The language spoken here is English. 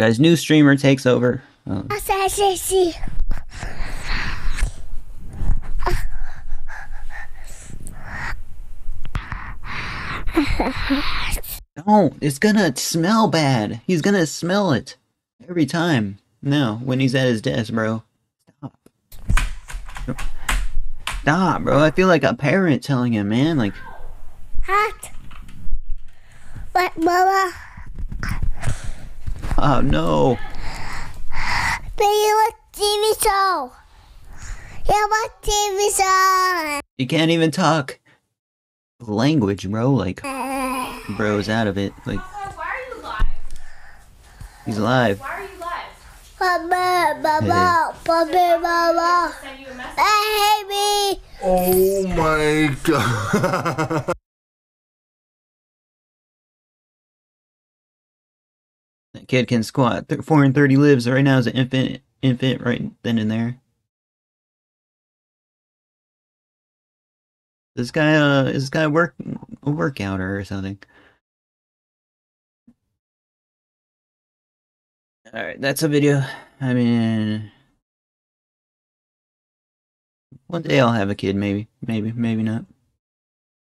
guys, new streamer takes over. Oh, don't! It's gonna smell bad. He's gonna smell it every time. No, when he's at his desk, bro. Stop. Stop, bro. I feel like a parent telling him, man. Like, Hot. What, Mama? Oh no. Do you watch TV show? You watch TV show? You can't even talk language, bro. Like, bro's out of it. Like, Why are you live? he's alive. Why are you live? Mama, Mama, Mama, Mama. Send you a message. Baby. Oh my god. That kid can squat. Th- 430 lives right now as an infant, infant right then and there. This guy, uh, is this guy work a workouter or something? All right, that's a video. I mean, one day I'll have a kid, maybe, maybe, maybe not.